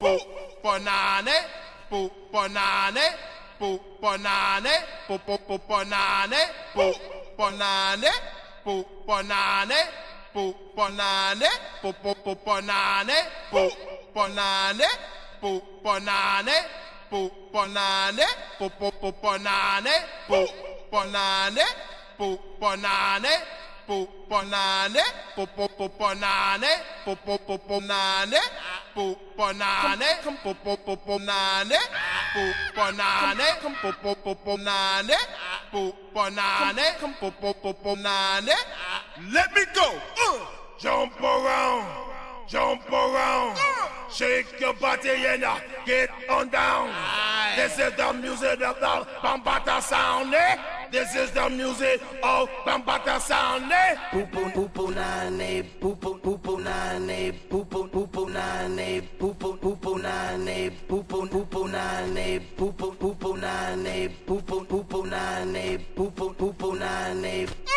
Poo banane, poo banane, poo banane, poo poo poo banane, poo banane, poo banane, poo banane, poo poo poo banane, poo poo poo banane. Let me go. Uh. Jump around, jump around. Shake your body and uh, get on down. This is the music of the Bambaataa sound, eh? This is the music of Bambaataa sound, eh? Pupu pupu nane, pupu pupu nane, pupu pupu nane, pupu pupu nane, pupu pupu nane, pupu pupu nane, pupu pupu nane, pupu pupu nane.